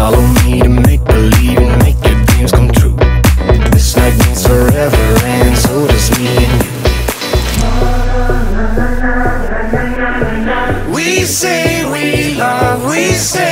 Follow me to make believe and make your dreams come true. This night means forever, and so does me and you. We say we love, we say.